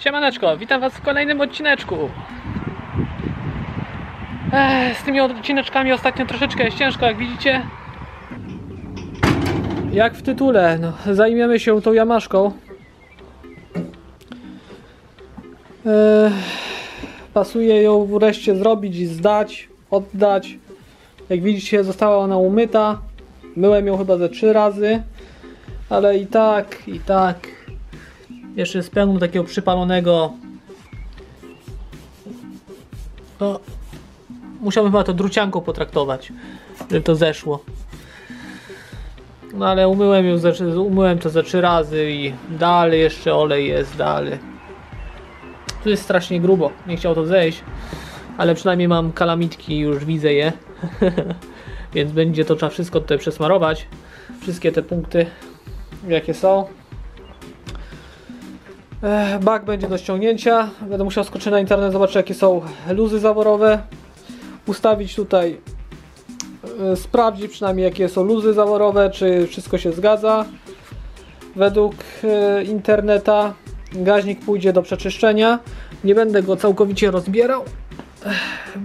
Siemaneczko, witam was w kolejnym odcineczku. Ech, z tymi odcineczkami ostatnio troszeczkę jest ciężko, jak widzicie. Jak w tytule, no, zajmiemy się tą jamaszką. Ech, pasuje ją wreszcie zrobić i zdać, oddać. Jak widzicie, została ona umyta. Myłem ją chyba ze trzy razy, ale i tak, i tak. Jeszcze jest pełno takiego przypalonego. No, musiałbym chyba to drucianką potraktować, żeby to zeszło. No ale umyłem ze, umyłem to ze trzy razy i dalej jeszcze olej jest, dalej. Tu jest strasznie grubo, nie chciał to zejść, ale przynajmniej mam kalamitki, już widzę je. Więc będzie to trzeba wszystko tutaj przesmarować. Wszystkie te punkty, jakie są. Bak będzie do ściągnięcia. Będę musiał skoczyć na internet, zobaczyć jakie są luzy zaworowe. Ustawić tutaj, e, sprawdzić przynajmniej jakie są luzy zaworowe, czy wszystko się zgadza. Według e, interneta gaźnik pójdzie do przeczyszczenia. Nie będę go całkowicie rozbierał,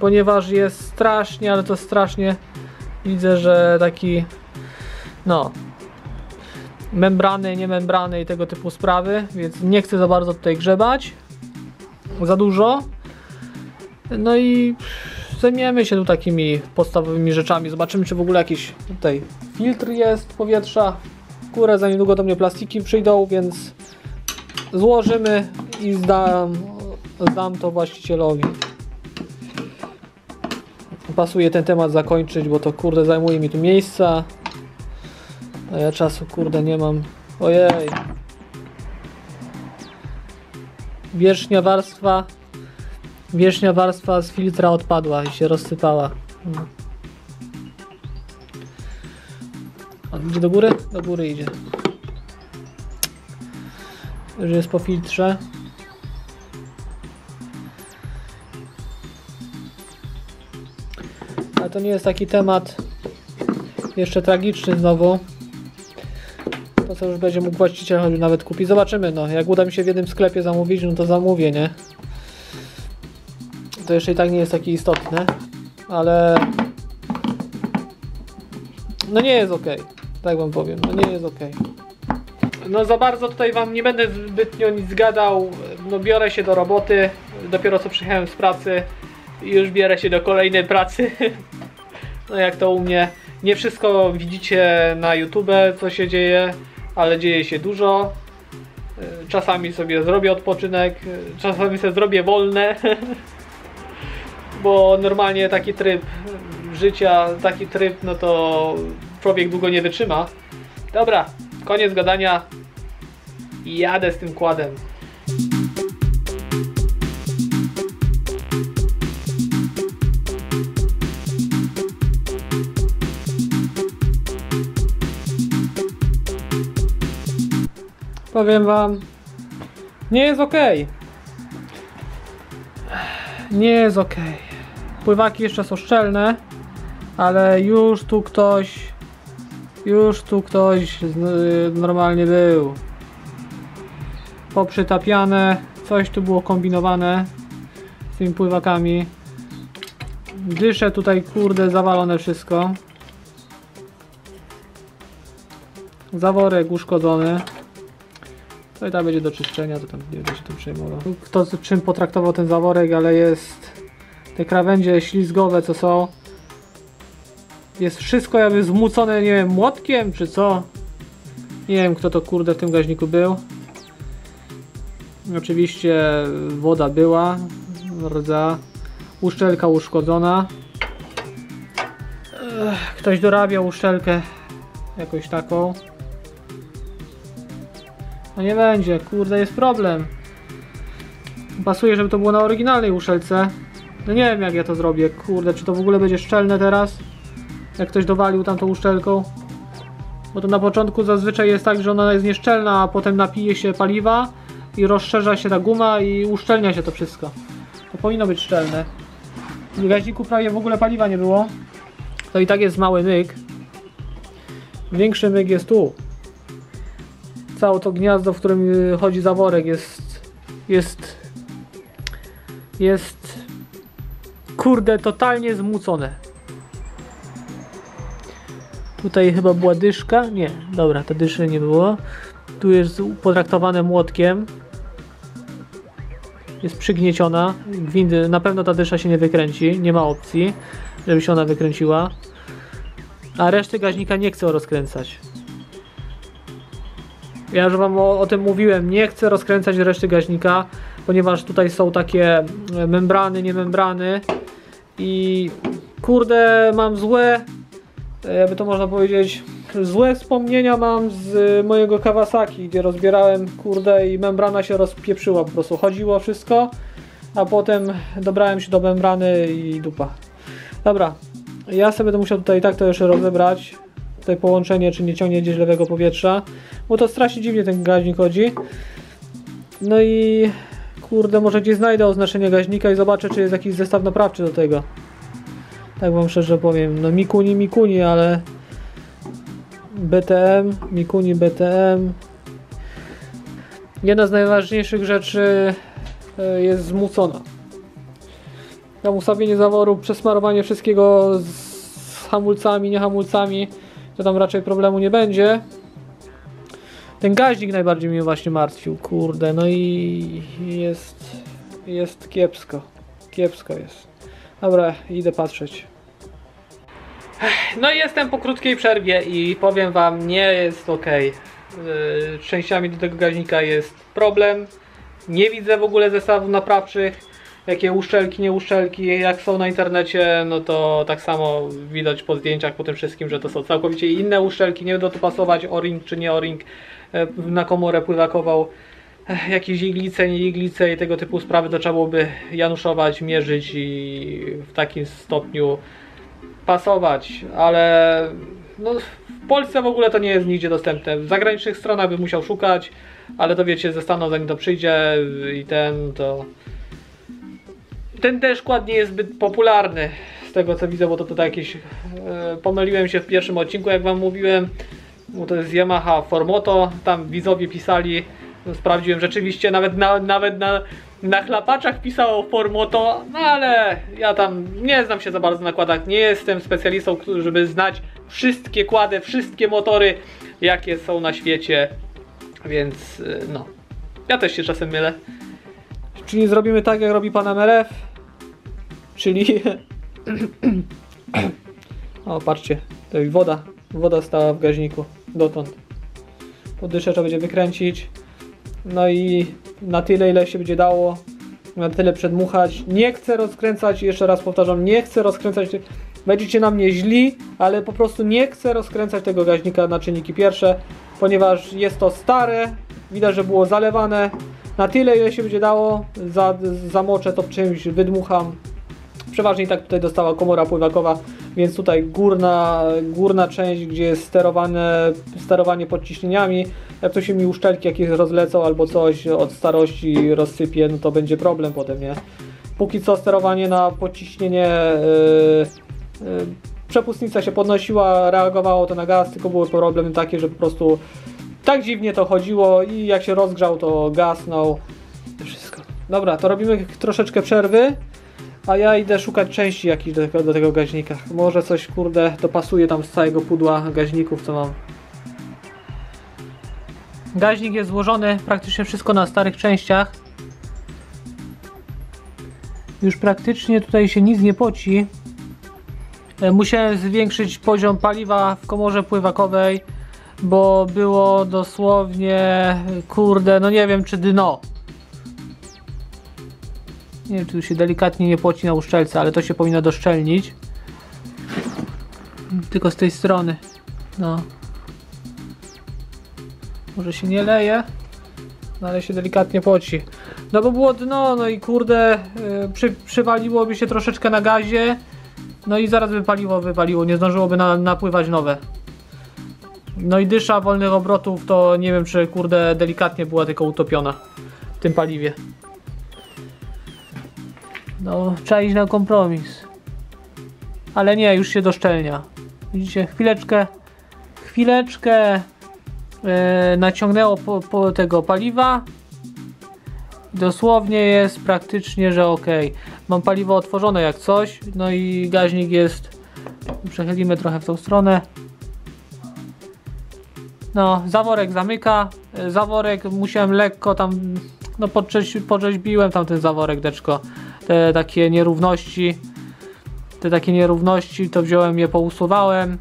ponieważ jest strasznie, ale to strasznie. Widzę, że taki no membrany, nie membrany i tego typu sprawy, więc nie chcę za bardzo tutaj grzebać. Za dużo. No i zajmiemy się tu takimi podstawowymi rzeczami. Zobaczymy, czy w ogóle jakiś tutaj filtr jest powietrza. Kurę, za niedługo do mnie plastiki przyjdą, więc złożymy i zdam, zdam to właścicielowi. Pasuje ten temat zakończyć, bo to kurde zajmuje mi tu miejsca. A ja czasu kurde nie mam. Ojej. Wierzchnia warstwa. Wierzchnia warstwa z filtra odpadła i się rozsypała. No. On idzie do góry? Do góry idzie. Już jest po filtrze. Ale to nie jest taki temat jeszcze tragiczny znowu. To co już będzie mógł właściciel nawet kupić. Zobaczymy, no. Jak uda mi się w jednym sklepie zamówić, no to zamówię, nie? To jeszcze i tak nie jest takie istotne. Ale... No nie jest ok. Tak wam powiem. No nie jest ok. No za bardzo tutaj wam nie będę zbytnio nic gadał. No biorę się do roboty. Dopiero co przyjechałem z pracy. I już bierę się do kolejnej pracy. No jak to u mnie. Nie wszystko widzicie na YouTube, co się dzieje, ale dzieje się dużo. Y, Czasami sobie zrobię odpoczynek, y, czasami sobie zrobię wolne. Bo normalnie taki tryb życia, taki tryb, no to człowiek długo nie wytrzyma. Dobra, koniec gadania. Jadę z tym kładem. Powiem wam, nie jest ok. Nie jest ok. Pływaki jeszcze są szczelne, ale już tu ktoś, już tu ktoś z- normalnie był. Poprzytapiane, coś tu było kombinowane z tymi pływakami. Dysze tutaj kurde zawalone wszystko. Zaworek uszkodzony. To i tak będzie do czyszczenia, to tam nie będzie się tym przejmował. Kto z czym potraktował ten zaworek, ale jest te krawędzie ślizgowe co są. Jest wszystko jakby zmucone, nie wiem, młotkiem czy co. Nie wiem kto to kurde w tym gaźniku był. Oczywiście woda była, rdza, uszczelka uszkodzona. Ktoś dorabiał uszczelkę jakoś taką. No nie będzie, kurde, jest problem. Pasuje, żeby to było na oryginalnej uszelce. No nie wiem jak ja to zrobię, kurde, czy to w ogóle będzie szczelne teraz? Jak ktoś dowalił tamtą uszczelką? Bo to na początku zazwyczaj jest tak, że ona jest nieszczelna, a potem napije się paliwa i rozszerza się ta guma i uszczelnia się to wszystko. To powinno być szczelne. W gaźniku prawie w ogóle paliwa nie było. To i tak jest mały myk. Większy myk jest tu całe to gniazdo, w którym y, chodzi zaworek jest jest jest kurde totalnie zmucone. Tutaj chyba była dyszka. Nie, dobra, ta dyszy nie było. Tu jest potraktowane młotkiem. Jest przygnieciona. Gwindy, na pewno ta dysza się nie wykręci. Nie ma opcji, żeby się ona wykręciła. A reszty gaźnika nie chcę rozkręcać. Ja już wam o, o tym mówiłem. Nie chcę rozkręcać reszty gaźnika, ponieważ tutaj są takie e, membrany, nie membrany. I kurde, mam złe E, jakby to można powiedzieć, złe wspomnienia mam z mojego Kawasaki, gdzie rozbierałem, kurde, i membrana się rozpieprzyła, po prostu chodziło wszystko, a potem dobrałem się do membrany i dupa. Dobra, ja sobie będę musiał tutaj tak to jeszcze rozebrać, tutaj połączenie, czy nie ciągnie gdzieś lewego powietrza, bo to strasznie dziwnie ten gaźnik chodzi. No i kurde, może gdzieś znajdę oznaczenie gaźnika i zobaczę, czy jest jakiś zestaw naprawczy do tego. Tak wam szczerze powiem. No Mikuni, Mikuni, ale BTM, Mikuni, BTM. Jedna z najważniejszych rzeczy e, jest zmucona. Tam ustawienie zaworu, przesmarowanie wszystkiego z hamulcami, nie hamulcami, to tam raczej problemu nie będzie. Ten gaźnik najbardziej mnie właśnie martwił, kurde, no i jest, jest kiepsko, kiepsko jest. Dobra, idę patrzeć. No i jestem po krótkiej przerwie i powiem wam, nie jest ok. Częściami do tego gaźnika jest problem. Nie widzę w ogóle zestawów naprawczych. Jakie uszczelki, nie uszczelki, jak są na internecie, no to tak samo widać po zdjęciach, po tym wszystkim, że to są całkowicie inne uszczelki, nie będą to pasować o-ring czy nie o-ring. Yy, na komorę pływakował jakieś iglice, nie iglice i tego typu sprawy to trzeba byłoby januszować, mierzyć i w takim stopniu pasować, ale no, w Polsce w ogóle to nie jest nigdzie dostępne. W zagranicznych stronach bym musiał szukać, ale to wiecie, ze Stanów zanim to przyjdzie i ten to... Ten też skład nie jest zbyt popularny z tego co widzę, bo to tutaj jakieś... E, pomyliłem się w pierwszym odcinku, jak wam mówiłem, bo to jest Yamaha Formoto, tam widzowie pisali, sprawdziłem rzeczywiście, nawet na, nawet na na chlapaczach pisało Formoto, no ale ja tam nie znam się za bardzo na kładach, nie jestem specjalistą, żeby znać wszystkie kłady, wszystkie motory, jakie są na świecie, więc y, no, ja też się czasem mylę. Czyli zrobimy tak, jak robi pan MRF, czyli... o, patrzcie, to jest woda, woda stała w gaźniku, dotąd. Podyszę trzeba będzie wykręcić, no i na tyle ile się będzie dało, na tyle przedmuchać. Nie chcę rozkręcać, jeszcze raz powtarzam, nie chcę rozkręcać, będziecie na mnie źli, ale po prostu nie chcę rozkręcać tego gaźnika na czynniki pierwsze, ponieważ jest to stare, widać, że było zalewane. Na tyle ile się będzie dało, za, zamoczę to w czymś, wydmucham. Przeważnie tak tutaj dostała komora pływakowa, więc tutaj górna, górna część, gdzie jest sterowane, sterowanie podciśnieniami, jak to się mi uszczelki jakieś rozlecą albo coś od starości rozsypie, no to będzie problem potem, nie? Póki co sterowanie na podciśnienie yy, yy, przepustnica się podnosiła, reagowało to na gaz, tylko były problemy takie, że po prostu tak dziwnie to chodziło i jak się rozgrzał to gasnął. Wszystko. Dobra, to robimy troszeczkę przerwy. A ja idę szukać części jakichś do, do tego gaźnika. Może coś, kurde, dopasuje tam z całego pudła gaźników, co mam. Gaźnik jest złożony praktycznie wszystko na starych częściach. Już praktycznie tutaj się nic nie poci. E, musiałem zwiększyć poziom paliwa w komorze pływakowej, bo było dosłownie, kurde, no nie wiem czy dno. Nie wiem, czy tu się delikatnie nie płoci na uszczelce, ale to się powinno doszczelnić. Tylko z tej strony. No. Może się nie leje, no ale się delikatnie poci. No bo było dno, no i kurde, yy, przy, przywaliłoby się troszeczkę na gazie. No i zaraz by paliwo wypaliło, nie zdążyłoby na, napływać nowe. No i dysza wolnych obrotów to nie wiem czy kurde delikatnie była tylko utopiona w tym paliwie. No, trzeba iść na kompromis. Ale nie, już się doszczelnia. Widzicie, chwileczkę, chwileczkę yy, naciągnęło po, po tego paliwa Dosłownie jest praktycznie, że ok. Mam paliwo otworzone jak coś, no i gaźnik jest. Przechylimy trochę w tą stronę. No, zaworek zamyka. E, Zaworek musiałem lekko tam, no podrzeź, podrzeźbiłem tam ten zaworek deczko. Te takie nierówności, te takie nierówności, to wziąłem je pousuwałem.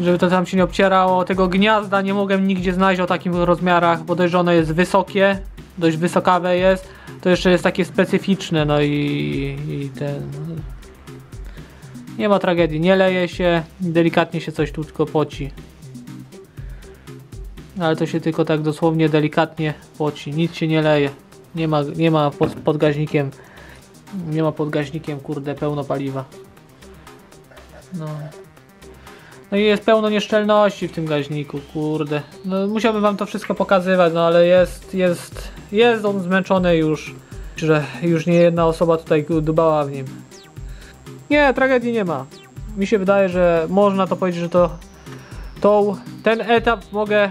Żeby to tam się nie obcierało. Tego gniazda nie mogłem nigdzie znaleźć o takim rozmiarach, bo dość, że ono jest wysokie, dość wysokawe jest. To jeszcze jest takie specyficzne, no i, i ten... Nie ma tragedii, nie leje się, delikatnie się coś tu tylko poci. Ale to się tylko tak dosłownie delikatnie poci, nic się nie leje. Nie ma, nie ma pod, pod gaźnikiem, nie ma pod gaźnikiem, kurde, pełno paliwa. No. No i jest pełno nieszczelności w tym gaźniku, kurde. No musiałbym wam to wszystko pokazywać, no ale jest, jest, jest on zmęczony już, że już nie jedna osoba tutaj dubała w nim. Nie, tragedii nie ma. Mi się wydaje, że można to powiedzieć, że to tą, ten etap mogę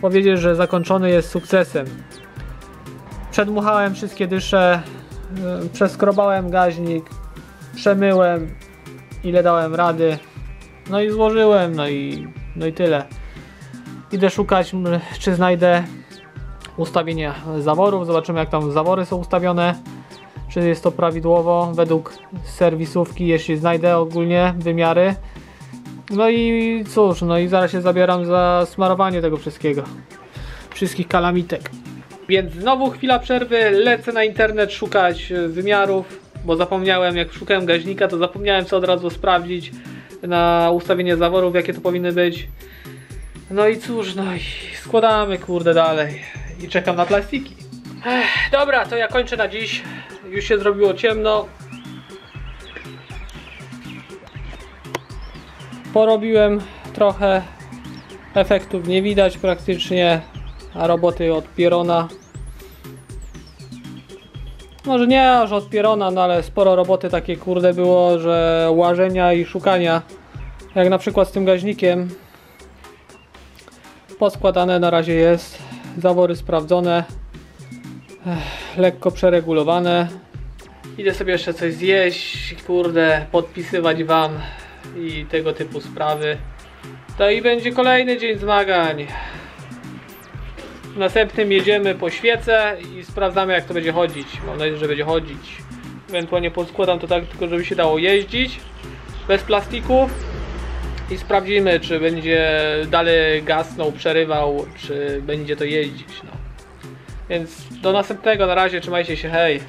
powiedzieć, że zakończony jest sukcesem. Przedmuchałem wszystkie dysze, yy, przeskrobałem gaźnik, przemyłem ile dałem rady. No i złożyłem, no i, no i tyle. Idę szukać, czy znajdę ustawienia zaworów. Zobaczymy, jak tam zawory są ustawione. Czy jest to prawidłowo według serwisówki, jeśli znajdę ogólnie wymiary. No i cóż, no i zaraz się zabieram za smarowanie tego wszystkiego. Wszystkich kalamitek. Więc znowu chwila przerwy, lecę na internet szukać e, wymiarów, bo zapomniałem, jak szukałem gaźnika, to zapomniałem co od razu sprawdzić na ustawienie zaworów, jakie to powinny być. No i cóż, no i składamy kurde dalej i czekam na plastiki. Ech, dobra, to ja kończę na dziś. Już się zrobiło ciemno. Porobiłem trochę efektów nie widać praktycznie, roboty od Pierona może nie aż od Pierona, no ale sporo roboty takie kurde było, że łażenia i szukania. Jak na przykład z tym gaźnikiem. Poskładane na razie jest. Zawory sprawdzone. Ech, lekko przeregulowane. Idę sobie jeszcze coś zjeść, kurde, podpisywać wam i tego typu sprawy. To i będzie kolejny dzień zmagań. Następnym jedziemy po świecę i sprawdzamy jak to będzie chodzić. Mam nadzieję, że będzie chodzić. Ewentualnie podskładam to tak tylko, żeby się dało jeździć. Bez plastików. I sprawdzimy, czy będzie dalej gasnął, przerywał, czy będzie to jeździć. No. Więc do następnego. Na razie, trzymajcie się, hej.